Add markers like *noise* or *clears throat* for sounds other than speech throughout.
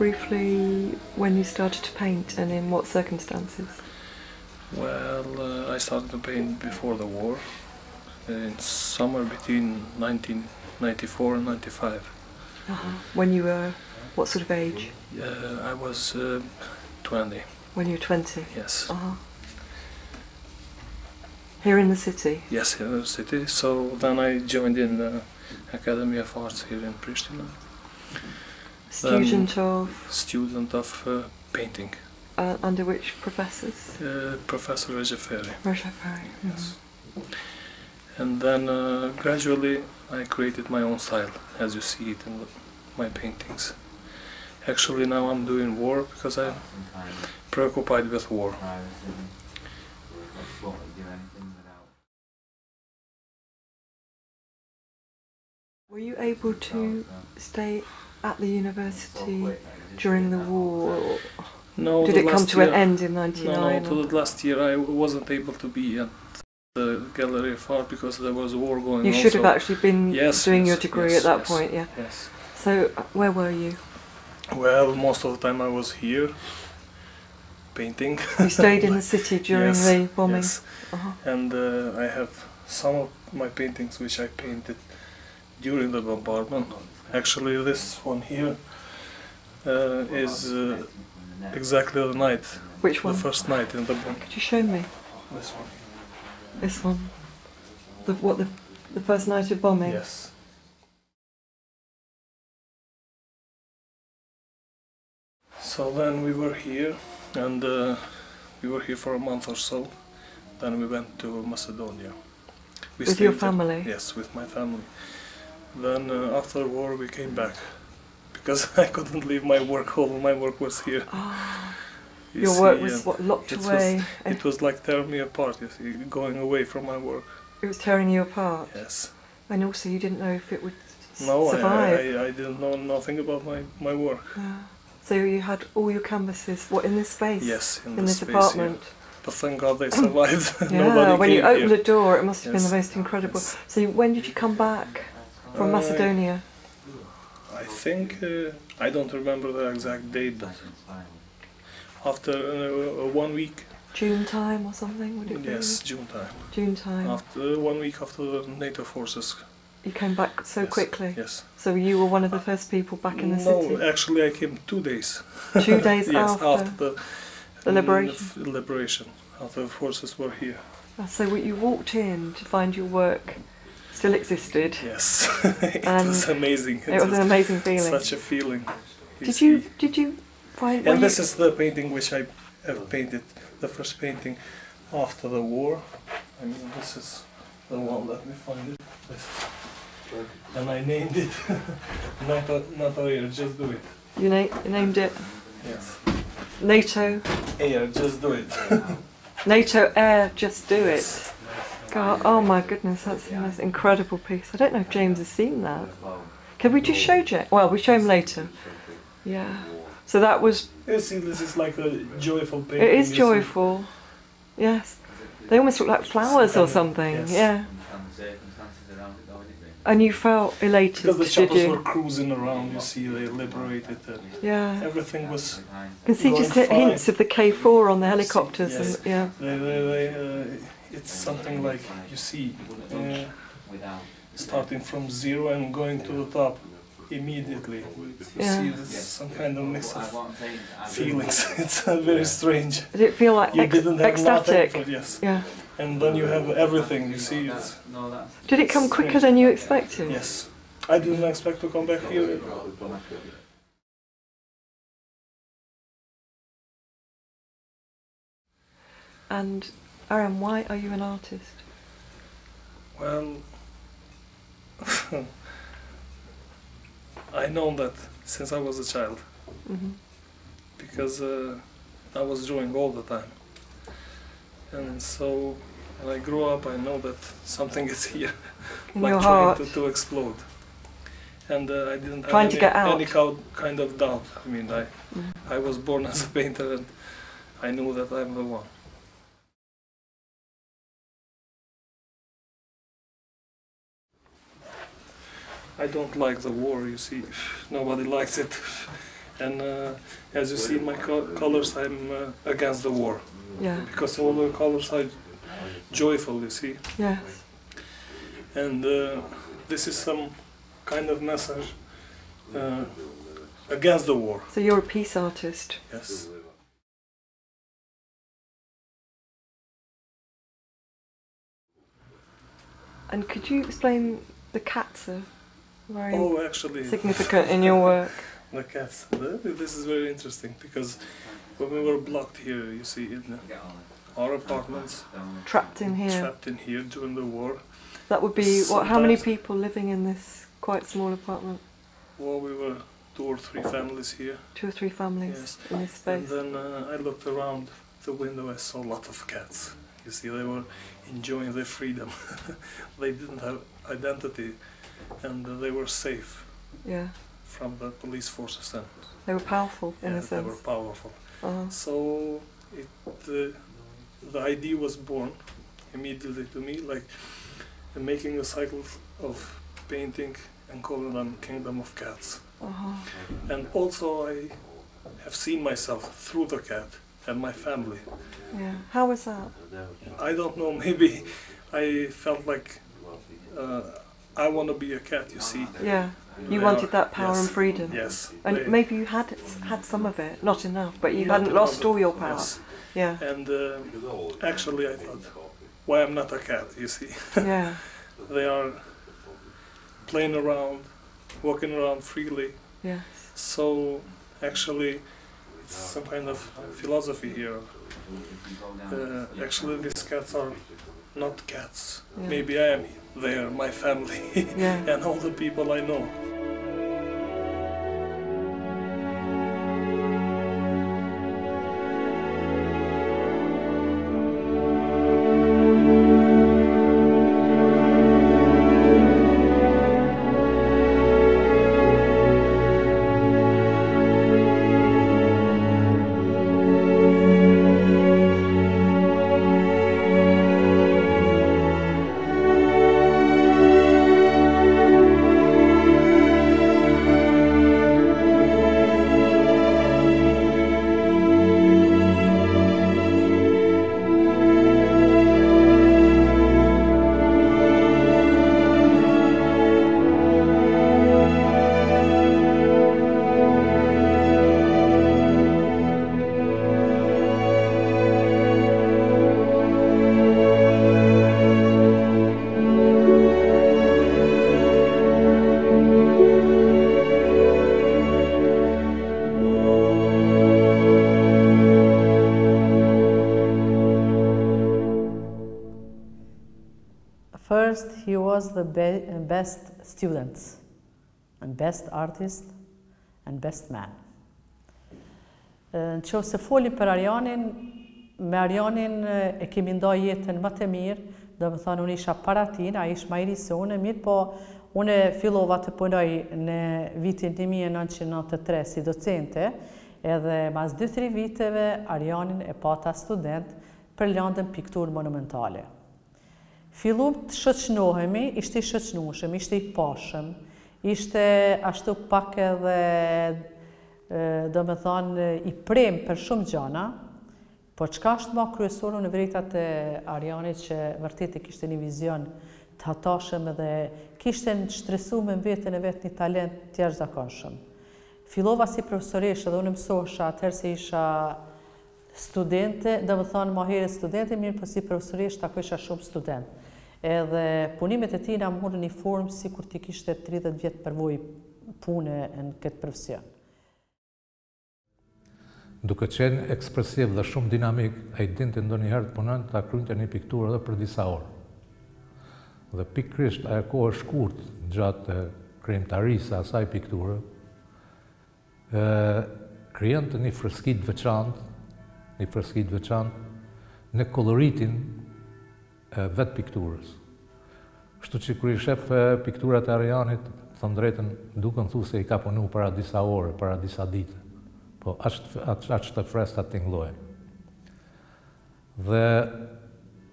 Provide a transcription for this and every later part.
briefly when you started to paint and in what circumstances? Well, uh, I started to paint before the war, uh, in summer between 1994 and 95. Uh-huh. When you were what sort of age? Uh, I was uh, 20, When you were 20? yes. Uh-huh. Here in the city? Yes, in the city. So then I joined in the Academy of Arts here in Pristina, Student of, student of uh, painting. uh, under which professors? Uh, Professor. Rexhep Ferri. Yes. And then uh, gradually I created my own style, as you see it in my paintings. Actually, now I'm doing war because I'm preoccupied with war. Were you able to stay at the university during the war? No, did it come last to an end in No, 99? no, to the last year I wasn't able to be at the Gallery of Art because there was war going you on. You should have actually been Yes, doing your degree yes, at that yes. point, yeah. Yes. So, uh, where were you? Well, most of the time I was here painting. You stayed in *laughs* the city during Yes, the bombing? Yes. Uh-huh. And uh, I have some of my paintings which I painted during the bombardment. Actually, this one here uh, is uh, exactly the night, Which one? the first night in the bomb. Could you show me This one. this one? The, what, the, the first night of bombing? Yes. So then we were here, and uh, we were here for a month or so. Then we went to Macedonia. We With your family? Yes, with my family. Then uh, after war we came back because *laughs* I couldn't leave my work. All my work was here. Ah, You your work was what, locked it was- away? and It was like tearing me apart. You see, going away from my work. it was tearing you apart? Yes. And also you didn't know if it would No, I, survive? I, I didn't know nothing about my, my work. Ah. so you had all your canvases, what, in this space? Yes, in, In this this space apartment? Here. But thank God they *clears throat* survived. *laughs* Yeah, Nobody when you opened here. the door, it must have been the most incredible. Yes. So, when did you come back from Uh, Macedonia? I think uh, I don't remember the exact date, but after uh, one week. June time or something? Would it Yes, be? June time. June time. After one week after the NATO forces. You came back so Yes, quickly. Yes. So you were one of the first people back in the no, city. actually I came two days. Two days *laughs* yes, after. the, the liberation. f- liberation. After the forces were here. Ah, So you walked in to find your work still existed. Yes, *laughs* it And was um, amazing. It was an amazing feeling. such a feeling. Did you did you find? And when this is the painting which I have painted, the first painting after the war. I mean, this is the one, let me find it. This is, and I named it NATO, NATO Air, just do it. you, na- you named it Yes. NATO Air, just do it. *laughs* NATO Air. Just do it. God, oh my goodness, that's the most incredible piece. I don't know if James has seen that. Can we just show James? Well, we show him later. Yeah. So that was. You see, this is like a joyful painting. It is joyful. Yes. They almost look like flowers or something. Yes. Yeah. And you felt elated, Because the you? were cruising around, you see, they liberated it. Yeah. Everything was You can see just fine. hints of the KFOR on the helicopters. Yes. And, yeah. They, they, they, uh, it's something like you see, uh, starting from zero and going to the top immediately. You Yeah. see, this some kind of mix of feelings. *laughs* it's very strange. Did it feel like You ec- didn't have ecstatic? nothing, but yes, Yeah. and then you have everything. You see, it's Did it come quicker than you expected? yes. I didn't expect to come back here. And Arian, why are you an artist? Well, *laughs* I know that since I was a child. hmm because uh, I was drawing all the time. And so when I grew up, I know that something *laughs* is here, In like trying to, to explode. And uh, I didn't have Trying to any, get out. any kind of doubt. I mean, I, Mm. I was born *laughs* as a painter and I knew that I'm the one. I don't like the war. You see, nobody likes it, and uh, as you see in my co- colors, I'm uh, against the war Yeah. because all the colors are joyful. You see, Yes. and uh, this is some kind of message uh, against the war. So you're a peace artist. Yes. And could you explain the cats are very Oh, actually, significant in your work? *laughs* the cats. This is very interesting because when we were blocked here, you see, in our apartments, Trapped in here. trapped in here during the war. That would be what? How many people living in this quite small apartment? Well, we were two or three families here. Two or three families Yes. in this space. And then uh, I looked around the window, I saw a lot of cats. You see, they were enjoying their freedom. *laughs* they didn't have identity and they were safe Yeah. from the police forces and They were powerful in yeah, a they sense. were powerful. Uh-huh. So it, uh, the idea was born immediately to me, like uh, making a cycle of painting and calling them Kingdom of Cats. Uh-huh. And also I have seen myself through the cat and my family. Yeah. How was that? I don't know, *laughs* maybe I felt like uh, I want to be a cat, you see. Yeah. You They wanted are- that power yes, and freedom. Yes. And they- maybe you had had some of it, not enough, but you hadn't lost all your power. yes. Yeah. And uh, actually I thought, why I'm not a cat, you see. *laughs* Yeah. they are playing around, walking around freely. Yes. So actually, it's some kind of philosophy here. Uh, actually, these cats are not cats. Yeah. Maybe I am. They are my family Yeah. *laughs* and all the people I know. First, he was the be- best student, and best artist, and best man. Në që se për Arianin, me Arianin e kemi ndoj jetën më të mirë, do më thonë unë isha para tin, a ish ma se unë, mirë po unë fillova të punoj në vitin 1993 si docente, edhe mas 2-3 viteve Arianin e pata student për landën piktur monumentale. Fillum të shëqnohemi, ishte i shëqnushëm, ishte i pashëm, ishte ashtu pak edhe, do me thonë, i prem për shumë gjana, po qka është ma kryesoru në veritat e Arianit që vërtet e kishte një vizion të hatashëm edhe kishte në shtresu me vetën e vetë një talent tjerë zakonshëm. Filova si profesoresh edhe unë mësosha atëherë se isha studente, dhe më thonë ma herë studente, mirë po si profesoresh të ako isha shumë student. Edhe punimet e tina më morën një formë si kur ti kishte 30 vjetë përvoj pune në këtë profesion. Duke qenë ekspresiv dhe shumë dinamik, a i dinte ndo njëherë të punën të akrynte një pikturë edhe për disa orë. Dhe pikrisht ajo kohë shkurt gjatë krijimtarisë së asaj pikture, ë krijonte një freskit veçantë, një freskit veçantë në koloritin e vetë pikturës. Kështu që kur i shef pikturat e Arianit, thëmë drejtën, duke në thu se i ka punu para disa ore, para disa dite. Po, ashtë aq të fresta të tinglojë. Dhe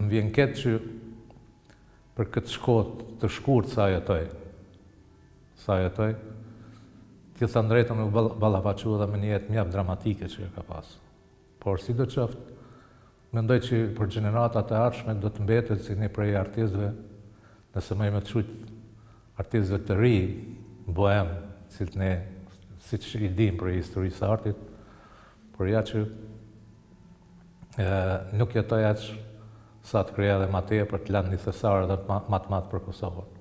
më vjen ketë që për këtë shkot të shkurt sa jetoj, sa jetoj, të thënë drejtën u balafacu dhe me një jetë mjaftë dramatike që e ka pasë. Por si do qëftë, mendoj që për generatat e arshme do të mbetet si një prej artistëve, nëse më i me të qujtë artistëve të ri, bohem, si të ne, si që i dim për historisë artit, por ja që e, nuk jetoj që sa të kreja dhe mateje për të lanë një thesarë dhe matë matë për Kosovën.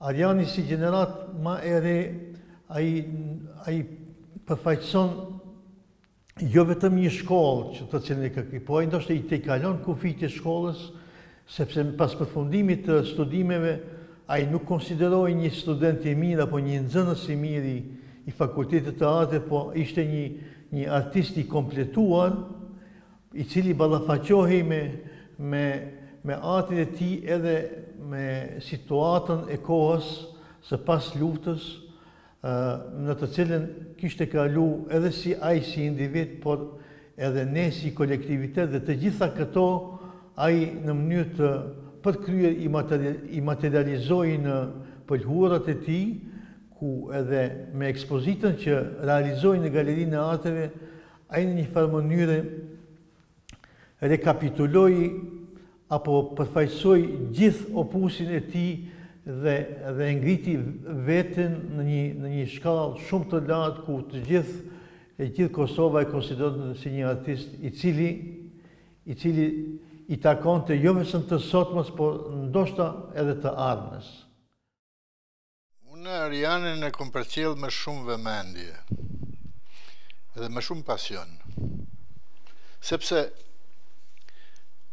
Arjani si generat ma ere, a i përfajtëson jo vetëm një shkollë që të cilën e ka po i ndoshtë i te kalon kufit e shkollës, sepse pas përfundimit të studimeve, a i nuk konsideroj një student i mirë apo një nëzënës i mirë i fakultetet të arte, po ishte një, një artist i kompletuar, i cili balafaqohi me, me, me artin e ti edhe me situatën e kohës së pas luftës, në të cilën kishte kalu edhe si ai si individ, por edhe ne si kolektivitet dhe të gjitha këto ai në mënyrë të përkryer i materializoi në pëlhurat e tij, ku edhe me ekspozitën që realizoi në Galerinë e Arteve, ai në një farë mënyrë rekapituloi apo përfaqësoi gjithë opusin e tij dhe dhe ngriti veten në një në një shkallë shumë të lartë ku të gjithë e gjithë Kosova e konsiderohet si një artist i cili i cili i takon të jo vetëm të sotmës, por ndoshta edhe të ardhmes. Unë Arianin e kom përcjell me shumë vëmendje edhe me shumë pasion. Sepse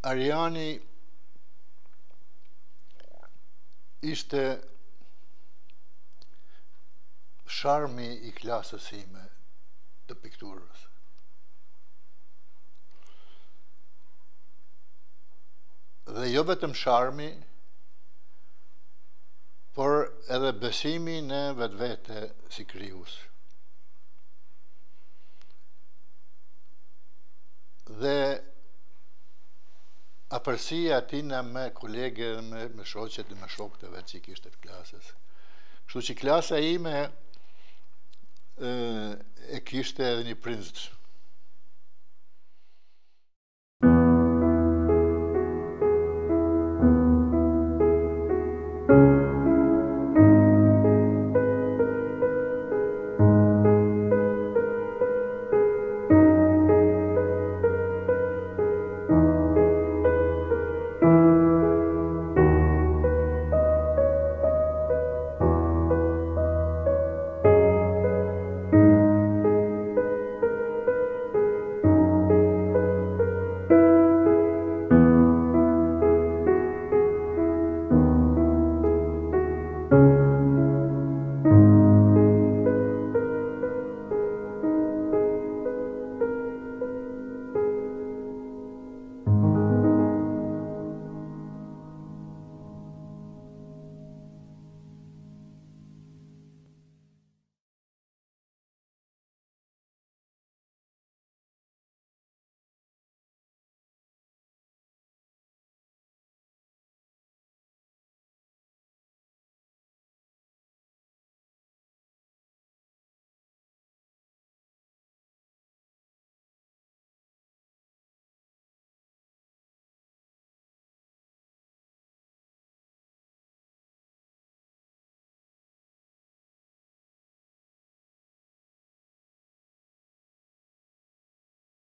Ariani ishte sharmi i klasës ime të pikturës. Dhe jo vetëm sharmi, por edhe besimi në vetë vete si kryus. Dhe apërsia atina me kolege dhe me, me shoqet dhe me shokët që i kishtë të klasës. Kështu që klasa ime e, e kishte edhe një prinzë